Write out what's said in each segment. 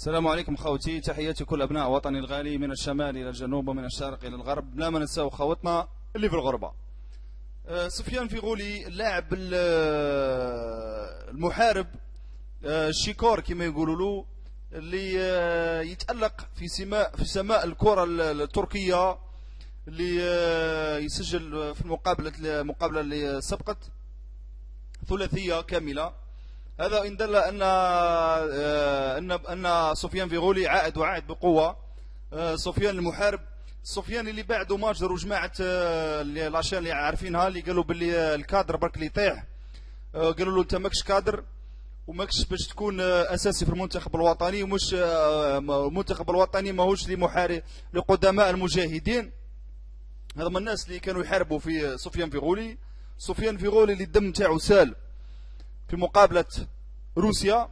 السلام عليكم خوتي تحياتي كل أبناء وطني الغالي من الشمال إلى الجنوب ومن الشرق إلى الغرب. لا ما ننساو خوتنا اللي في الغربة. آه، سفيان فيغولي اللاعب آه، المحارب آه، الشيكور كما يقولوا له اللي يتألق في سماء في سماء الكرة التركية اللي يسجل في المقابلة المقابلة اللي سبقت ثلاثية كاملة. هذا إن دل أن آه، أن أن سفيان فيغولي عائد وعائد بقوة. آه، سفيان المحارب سفيان اللي بعده ماجر وجماعة آه، الاشياء اللي عارفينها اللي قالوا باللي الكادر برك اللي يطيح قالوا له أنت ماكش كادر وماكش باش تكون أساسي في المنتخب الوطني ومش المنتخب الوطني ماهوش لمحارب لقدماء المجاهدين. هذا من الناس اللي كانوا يحاربوا في سفيان فيغولي سفيان فيغولي اللي الدم تاعو سال في مقابلة روسيا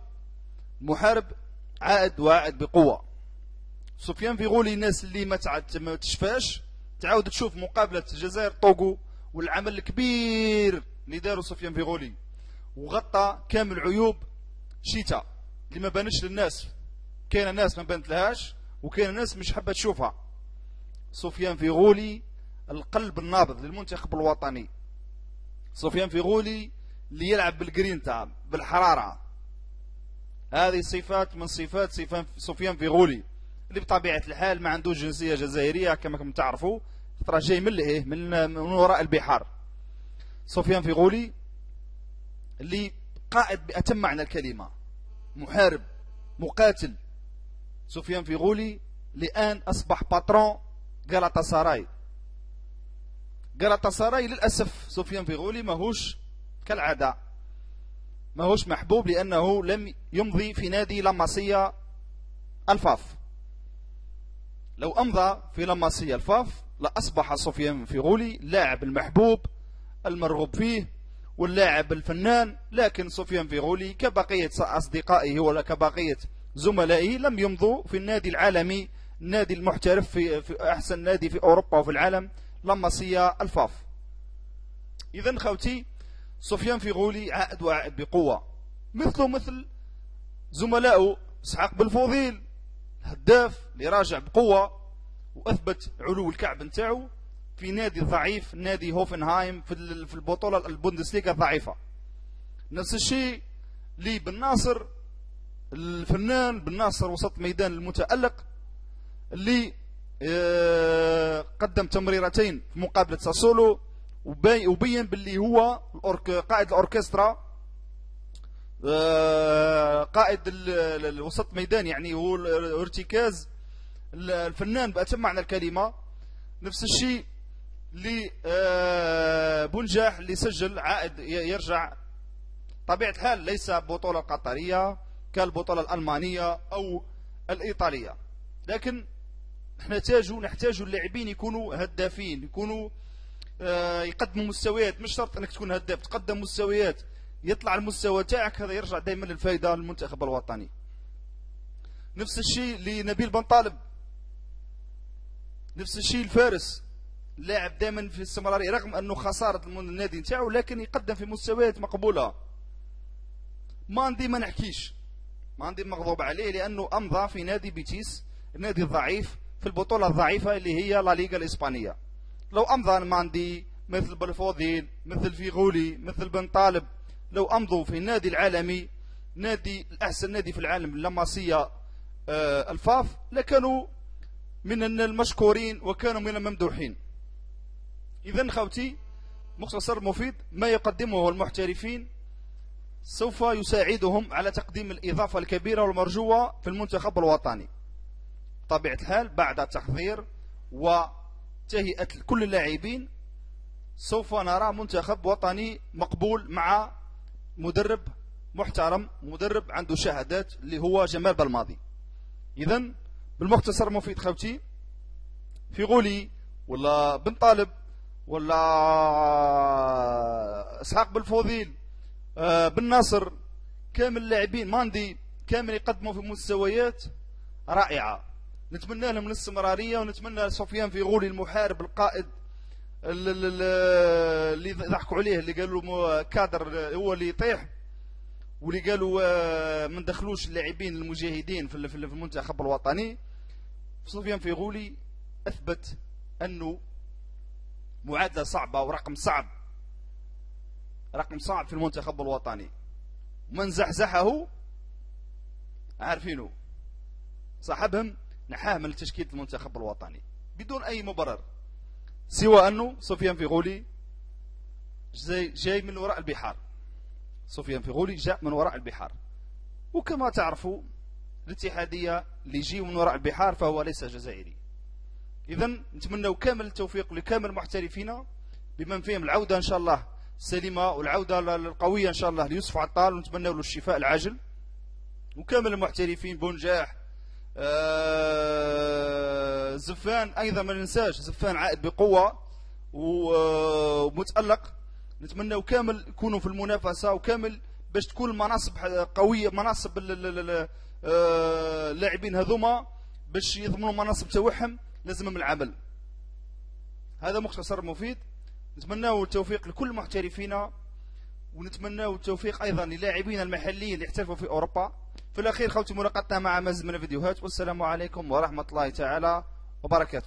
محارب عائد وعائد بقوة. سفيان فيغولي الناس اللي ما تشفاش تعاود تشوف مقابلة الجزائر طوغو والعمل الكبير اللي داروا سفيان فيغولي وغطى كامل عيوب شيتا اللي ما بانش للناس. كاين ناس ما بانت لهاش وكاين ناس مش حابة تشوفها. سفيان فيغولي القلب النابض للمنتخب الوطني. سفيان فيغولي اللي يلعب بالجرين تاع بالحرارة. هذه صفات من صفات سفيان فيغولي اللي بطبيعة الحال ما عندوش جنسية جزائرية كما كنتم تعرفوا ترى جاي من الايه من, من وراء البحار. سفيان فيغولي اللي قائد بأتم معنى الكلمة محارب مقاتل. سفيان فيغولي الآن أصبح patron غالاتا ساراي غالاتا ساراي للأسف سفيان فيغولي ماهوش كالعادة. ما هوش محبوب لأنه لم يمضي في نادي لماسية الفاف. لو أمضى في لماسية الفاف لأصبح سفيان فيغولي لاعب المحبوب المرغوب فيه واللاعب الفنان لكن سفيان فيغولي كبقية أصدقائه ولا كبقية زملائه لم يمضوا في النادي العالمي النادي المحترف في, في أحسن نادي في أوروبا وفي العالم لماسية الفاف. إذا خوتي سفيان فيغولي عائد وعائد بقوة. مثله مثل زملائه إسحاق بالفوضيل الهداف اللي راجع بقوة وأثبت علو الكعب نتاعو في نادي ضعيف نادي هوفنهايم في البطولة البوندسليغا الضعيفة نفس الشيء لي بن ناصر الفنان بن ناصر وسط ميدان المتألق اللي آه، قدم تمريرتين في مقابلة ساسولو وبين باللي هو قائد الأوركسترا آه، قائد الوسط ميدان يعني هو الارتكاز الفنان بأتم معنى الكلمة. نفس الشيء لبنجاح آه، اللي سجل عائد يرجع طبيعة الحال ليس بطولة قطرية كالبطولة الألمانية أو الإيطالية. لكن نحتاج نحتاج اللاعبين يكونوا هدافين يكونوا يقدموا مستويات مش شرط إنك تكون هداف تقدم مستويات يطلع المستوى تاعك هذا يرجع دائما للفائدة للمنتخب الوطني. نفس الشيء لنبيل بن طالب. نفس الشيء الفارس. لاعب دائما في الاستمرارية رغم أنه خسارة النادي نتاعو لكن يقدم في مستويات مقبولة. ماندي ما نحكيش. ماندي مغضوب عليه لأنه أمضى في نادي بيتيس النادي الضعيف في البطولة الضعيفة اللي هي لا ليغا الإسبانية. لو أمضى ماندي مثل بلفوذيل مثل فيغولي مثل بن طالب لو أمضوا في النادي العالمي نادي الأحسن نادي في العالم اللماسية آه الفاف لكانوا من المشكورين وكانوا من الممدوحين. إذا خوتي مختصر مفيد ما يقدمه المحترفين سوف يساعدهم على تقديم الإضافة الكبيرة والمرجوة في المنتخب الوطني. طبيعة الحال بعد تحضير و تهيئة كل اللاعبين. سوف نرى منتخب وطني مقبول مع مدرب محترم مدرب عنده شهادات اللي هو جمال بالماضي. إذا بالمختصر مفيد خوتي في غولي ولا بن طالب ولا إسحاق بالفوضيل آه، بن ناصر كامل اللاعبين ماندي كامل يقدموا في مستويات رائعة. نتمنى لهم الاستمرارية ونتمنى لسفيان فيغولي المحارب القائد اللي ضحكوا عليه اللي قالوا كادر هو اللي يطيح واللي قالوا آه، ما ندخلوش اللاعبين المجاهدين في المنتخب الوطني. سفيان فيغولي أثبت أنه معادلة صعبة ورقم صعب رقم صعب في المنتخب الوطني. من زحزحه؟ عارفينه. صاحبهم نحاه من تشكيله المنتخب الوطني بدون أي مبرر. سوى أنه سفيان فيغولي جاي, من وراء البحار. سفيان فيغولي جاء من وراء البحار. وكما تعرفوا الاتحادية اللي يجي من وراء البحار فهو ليس جزائري. إذا نتمنى كامل التوفيق لكامل محترفينا بمن فيهم العودة إن شاء الله السليمة والعودة القوية إن شاء الله ليوسف عطال ونتمنى له الشفاء العاجل. وكامل المحترفين بونجاح زفان أيضا ما ننساش زفان عائد بقوة ومتألق. نتمنى كامل يكونوا في المنافسة وكامل باش تكون المناصب قوية مناصب آه، اللاعبين هذوما باش يضمنوا المناصب تاعهم لازم من العمل. هذا مختصر مفيد. نتمنى التوفيق لكل محترفينا ونتمنى التوفيق أيضا للاعبين المحليين اللي احترفوا في أوروبا. في الأخير خوتي ملاقاتنا مع مزيد من الفيديوهات والسلام عليكم ورحمة الله تعالى وبركاته.